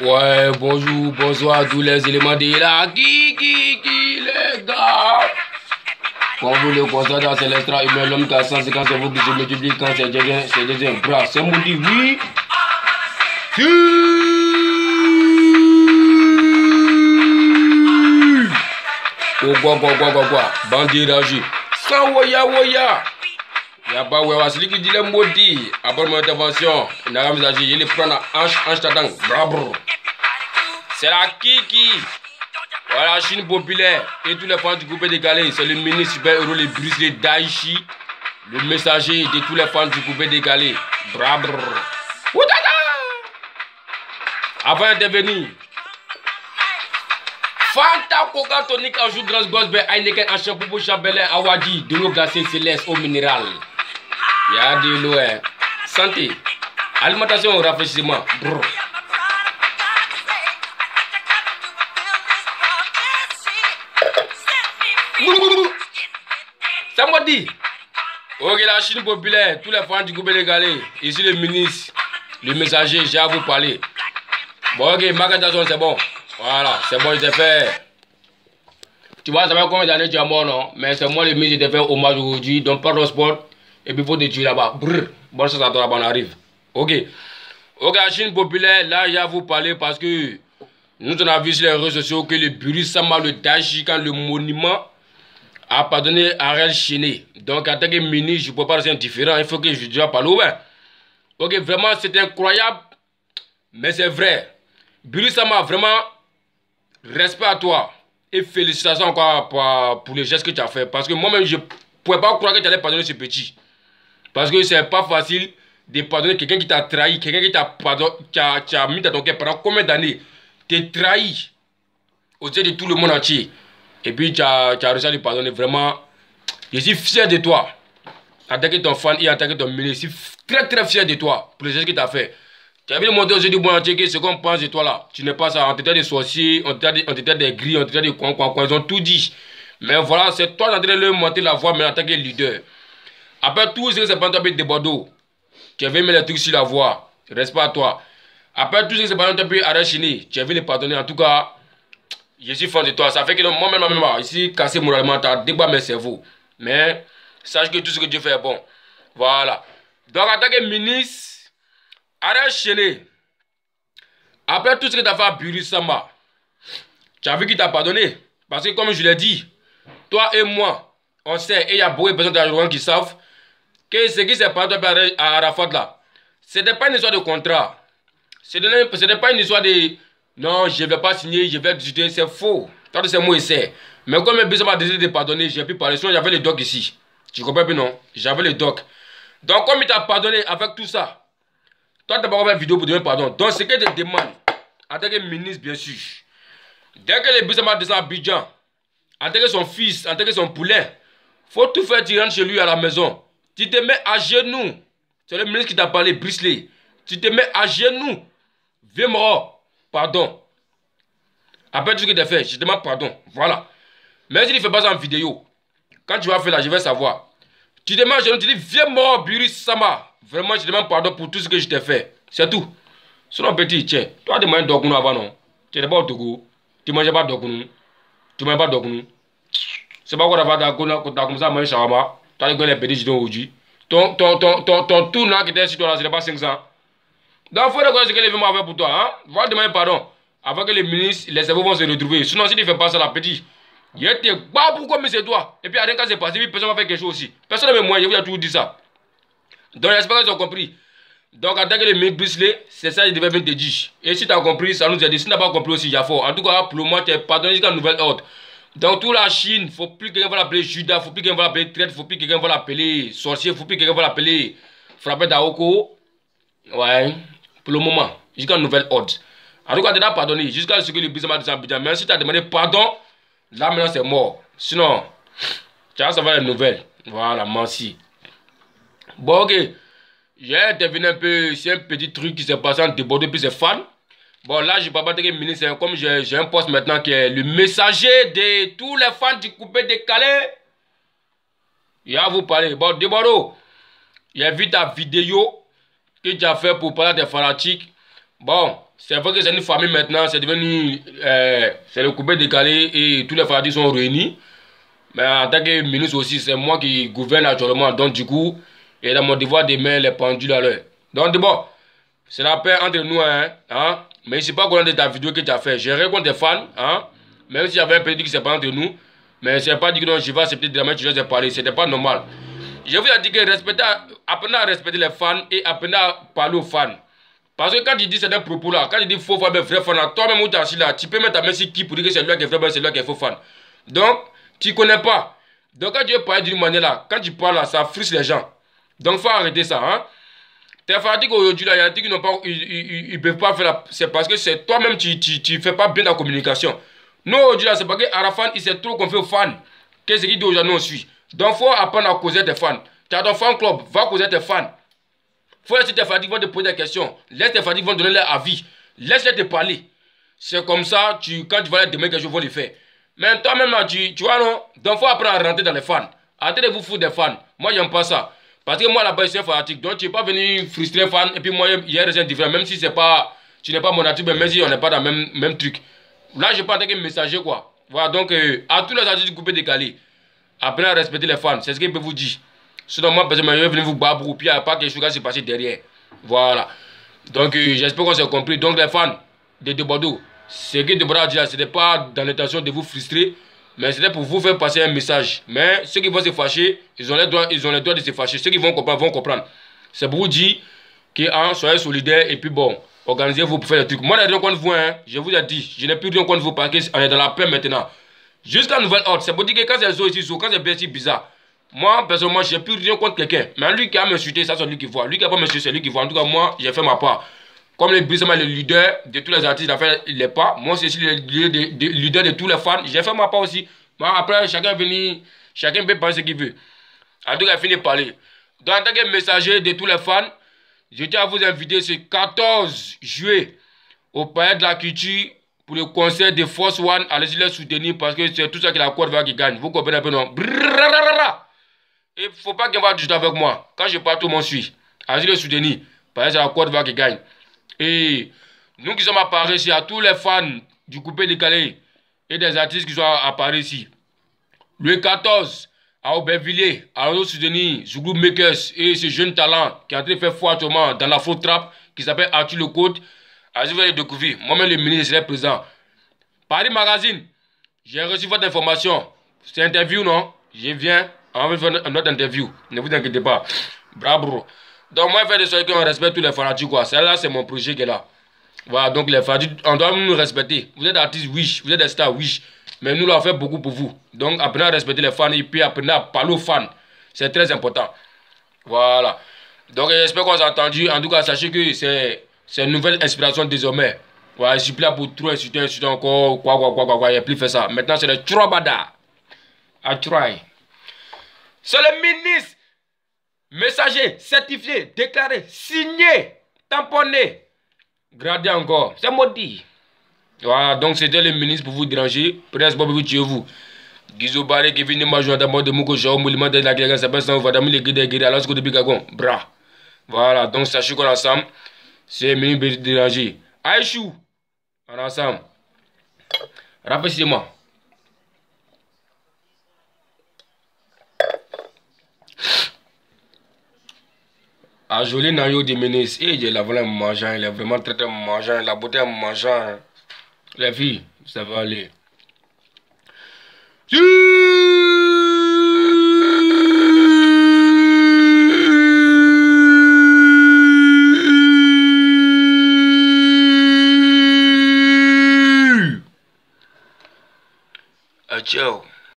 Ouais, bonjour, bonsoir à tous les éléments de la qui, qui, qui, les gars. Quand vous le constatez c'est l'extra humain, l'homme qui a 150 cerveaux qui se multiplient quand c'est déjà, c'est déjà un bras. C'est mon dit oui. Si. Quoi, quoi, quoi, quoi, quoi, quoi. Bandit d'agir. Sans woya, woya. Y'a pas ouais, celui qui dit les maudits. Après mon intervention, il n'a pas il est prendre hanche, hanche tadang. Bravo. C'est la Kiki. Voilà, Chine populaire. Et tous les fans du groupe décalé. C'est le ministre super héros, le Bruce Lee Daichi. Le messager de tous les fans du groupe décalé. Bravo. Avant d'intervenir. Fanta Coca Tonic en joue Grâce Gosbe Heineken en shampoo Chambelin Awadi de l'eau glacée céleste au minéral. Il y a de l'eau. hein. Santé. Alimentation rafraîchissement. Brr. Somebody. Ok, la Chine populaire, tous les fans du groupe légalé. Ici le ministre, le messager, j'ai à vous parler. Bon, ok, Jackson, c'est bon. Voilà, c'est bon, je fait. Tu vois, ça fait combien d'années tu es mort, non? Mais c'est moi le ministre, je t'ai fait hommage aujourd'hui. Donc, par le sport. Et puis, il faut te tuer là-bas. Brrr. Bon, ça, là-bas, on arrive. Ok. Ok, la Chine populaire, là, j'ai à vous parler parce que nous, on a vu sur les réseaux sociaux que le Buri Sama, le Dashi, quand le monument a pardonné Ariel Chené. Donc, en tant que ministre, je ne peux pas rester indifférent. Il faut que je dise parler ouvert. Ok, vraiment, c'est incroyable. Mais c'est vrai. Buri Sama, vraiment, respect à toi. Et félicitations encore pour les gestes que tu as fait. Parce que moi-même, je ne pouvais pas croire que tu allais pardonner ce petit. Parce que c'est pas facile de pardonner quelqu'un qui t'a trahi, quelqu'un qui t'a qui a, mis dans ton cœur pendant combien d'années? T'es trahi aux yeux de tout le monde entier. Et puis tu as, réussi à lui pardonner. Vraiment, je suis fier de toi. En tant que ton fan et en tant que ton ministre, je suis très très fier de toi pour les gestes que tu fait. Tu as vu montrer aux du monde entier que ce qu'on pense de toi là, tu n'es pas ça. On te des sorciers, on te des- des grilles, on te des coins, coins, coins. Ils ont tout dit. Mais voilà, c'est toi qui en train de leur monter la voix, mais en tant que leader. Après tout ce que c'est pas toi de Bordeaux, tu avais mis les trucs sur la voie, respect à toi. Après tout ce que c'est pas toi Arachini, tu avais les pardonner. En tout cas, je suis fan de toi. Ça fait que moi-même, moi-même, ici, cassé moralement, tu as débat mes cerveaux. Mais sache que tout ce que Dieu fait est bon. Voilà. Donc, en tant que ministre, Arachini, après tout ce que tu as fait à Buri Samba, tu as vu qu'il t'a pardonné. Parce que, comme je l'ai dit, toi et moi, on sait, et il y a beaucoup de personnes qui savent, que ce qui s'est passé à Arafat là, ce n'était pas une histoire de contrat. Ce n'était pas une histoire de non, je ne vais pas signer, je vais discuter, c'est faux. Toi, c'est moi, c'est. Mais comme Bissam a décidé de pardonner, j'ai pu parler. Sinon, j'avais le doc ici. Tu comprends plus, non? J'avais le doc. Donc, comme il t'a pardonné avec tout ça, toi, tu n'as pas fait une vidéo pour demander pardon. Donc, ce que je te demande, en tant que ministre, bien sûr, dès que le Bissam a descendu à Abidjan, en tant que son fils, en tant que son poulet, faut tout faire, rentres chez lui à la maison. Tu te mets à genoux. C'est le ministre qui t'a parlé, Brisley. Tu te mets à genoux. Viens. Pardon. Après tout ce que tu as fait, je demande pardon. Voilà. Mais s'il ne fait pas ça en vidéo, quand tu vas faire là, je vais savoir. Tu te mets à genoux, tu dis, viens mort, Buri Sama. Vraiment, je demande pardon pour tout ce que je t'ai fait. C'est tout. Sinon, petit, tiens, toi, tu manges d'Okounou avant, non? Tu n'étais pas au Togo. Tu ne mangeais pas d'Okounou. Tu ne manges pas d'Okounou. C'est pas quoi d'avoir comme ça, manger shawarma. Tu as les petits jetons aujourd'hui. Ton, ton, ton, ton, ton tour là qui était sur toi là, c'était pas 500. Donc, il faut reconnaître ce que les ont fait pour toi. Hein? Va demander pardon. Avant que les ministres, les cerveaux vont se retrouver. Sinon, si tu ne fais pas ça, la petite, il te bat pourquoi mais c'est toi. Et puis, rien quand c'est passé, puis personne va faire quelque chose aussi. Personne ne me moi, je vous ai toujours dit ça. Donc, j'espère qu'ils ont compris. Donc, en tant que les ministres c'est ça que je devais te dire. Et si tu as compris, ça nous aide. Si tu n'as pas compris aussi, il y a fort. En tout cas, pour le moment, tu es pardonné jusqu'à nouvel ordre. Dans toute la Chine, faut plus que quelqu'un va l'appeler Judas, faut plus que quelqu'un va l'appeler traître, faut plus que quelqu'un va l'appeler sorcier, faut plus que quelqu'un va l'appeler frappé d'Aoko. Ouais, pour le moment, jusqu'à nouvel ordre. En tout cas, tu as pardonné jusqu'à ce que bisama de Zambidjan. Mais si tu as demandé pardon, là maintenant c'est mort. Sinon, tu vas savoir les nouvelles. Voilà, merci. Bon, ok. J'ai intervenu un peu, c'est un petit truc qui s'est passé entre Bordeaux et ses fans. Bon, là, je ne peux pas dire ministre, hein, comme j'ai un poste maintenant qui est le messager de tous les fans du coupé décalé. Il va vous parler. Bon, Deboro, j'ai vu ta vidéo que tu as fait pour parler des fanatiques. Bon, c'est vrai que c'est une famille maintenant, c'est devenu, euh, c'est le coupé décalé et tous les familles sont réunis. Mais en tant que ministre aussi, c'est moi qui gouverne actuellement. Donc du coup, il a mon devoir de mettre les pendules à l'heure. Donc bon, c'est la paix entre nous, hein. hein? Mais je ne sais pas quoi de ta vidéo que tu as fait. J'ai rien contre des fans, hein. Même s'il y avait un petit qui s'est pas entre nous. Mais c'est pas dit que non, je vais accepter de la main, tu vas parler. C'était pas normal. Je vous ai dit que apprenez à respecter les fans et apprenez à parler aux fans. Parce que quand tu dis certains propos là, quand tu dis faux fan, vrai fan, toi-même où tu es assis là, tu peux mettre ta main sur qui pour dire que c'est lui qui est vrai, c'est lui qui est faux fan. Donc, tu ne connais pas. Donc, quand tu veux parler d'une manière là, quand tu parles là, ça frustre les gens. Donc, il faut arrêter ça. Hein? T'es fatigué aujourd'hui là, il y a des pas, ils, peuvent pas faire la... C'est parce que c'est toi-même, tu, tu, fais pas bien la communication. Nous aujourd'hui là, c'est parce que Arafan, il sait trop qu'on fait aux fans. Qu'est-ce qu'il dit aujourd'hui, on suit. Donc, il faut apprendre à causer tes fans. Tu as ton fan club, va causer tes fans. Faut laisser tes fatigues vont te poser des questions. Laisse tes fatigues vont donner leur avis. Laisse-les te parler. C'est comme ça, tu, quand tu vas les demander quelque chose, vont les faire. Mais toi-même, tu, tu vois, non? Donc, il faut apprendre à rentrer dans les fans. Arrêtez de vous foutre des fans. Moi, j'aime pas ça. Parce que moi, là-bas, je suis fanatique. Donc, tu n'es pas venu frustrer fan. Et puis, moi, a des différents. Même si c'est pas, tu n'es pas mon attitude, même si on n'est pas dans le même, même truc. Là, je parle avec un messager, quoi. Voilà, donc, euh, à tous les artistes du coupé décalé, apprenez à respecter les fans. C'est ce que je vous dire. Sinon, moi, je vais venir vous battre pour puis il n'y a pas quelque chose qui s'est passé derrière. Voilà. Donc, euh, j'espère qu'on s'est compris. Donc, les fans de, de Bordeaux, ce que de Bordeaux a dit là, ce n'était pas dans l'intention de vous frustrer, mais c'était pour vous faire passer un message. Mais ceux qui vont se fâcher, ils ont les droits, ils ont de se fâcher. Ceux qui vont comprendre, vont comprendre. C'est pour vous dire que, hein, soyez solidaires et puis bon, organisez-vous pour faire des trucs. Moi, je n'ai rien contre vous, hein. Je vous ai dit, je n'ai plus rien contre vous parce qu'on est dans la paix maintenant. Jusqu'à nouvelle ordre, c'est pour dire que quand c'est ici, quand c'est bien bizarre, moi, personnellement, j'ai plus rien contre quelqu'un. Mais lui qui a m'insulté, ça c'est lui qui voit. Lui qui a pas m'insulté, c'est lui qui voit. En tout cas, moi, j'ai fait ma part. Comme le Brisama le leader de tous les artistes, il a fait les pas. Moi, c'est le leader de, tous les fans. J'ai fait ma part aussi. Après, chacun venu, chacun peut penser ce qu'il veut. En tout cas, il finit de parler. Donc, en tant que messager de tous les fans, je tiens à vous inviter ce 14 juillet au Palais de la Culture pour le concert de Force One. Allez-y les soutenir parce que c'est tout ça que la Côte qui gagne. Vous comprenez un peu, non? Il ne faut pas qu'il va du avec moi. Quand je pars, tout le monde suit. Allez le soutenir. Parce que c'est la Côte d'Ivoire qui gagne. Et nous qui sommes à Paris ici, à tous les fans du coupé décalé et des artistes qui sont à Paris ici. Le 14, à Aubervilliers, à soutenir groupe Makers et ce jeune talent qui est en train de dans la faute trap qui s'appelle Arthur Le Côte. Allez, vous allez découvrir. Moi-même, le ministre, est présent. Paris Magazine, j'ai reçu votre information. C'est interview, non? Je viens. On va faire une autre interview. Ne vous inquiétez pas. Bravo. Donc, moi, fais de sorte qu'on respecte tous les fanatiques. Quoi. Celle-là, c'est mon projet qui est là. Voilà, donc les fanatiques, on doit nous respecter. Vous êtes artistes, oui. Vous êtes des stars, oui. Mais nous, là, on fait beaucoup pour vous. Donc, apprenez à respecter les fans et puis apprenez à parler aux fans. C'est très important. Voilà. Donc, j'espère qu'on s'est entendu. En tout cas, sachez que c'est une nouvelle inspiration désormais. Voilà, je suis là pour trop insulter, insulter encore, quoi, quoi, quoi, quoi, quoi. Il n'y a plus fait ça. Maintenant, c'est le trobada. I try. C'est le ministre, messager, certifié, déclaré, signé, tamponné, gradé encore. C'est maudit. Voilà, donc c'était le ministre pour vous déranger. Prince Bob, vous tuez vous. Gizo Baré qui vient de d'abord de Mouko Jao, Moulima de la ça passe en Vadami, les guides alors que. Bra. Voilà, donc sachez qu'on ensemble, c'est le ministre pour déranger. Aïchou, on ensemble. Rafraîchissez-moi. Ah, joli Nayo de Ménis. Et il est vraiment mangeant. Il est vraiment très très mangeant. La beauté mangeant. Les filles, ça va aller. Ah, ciao.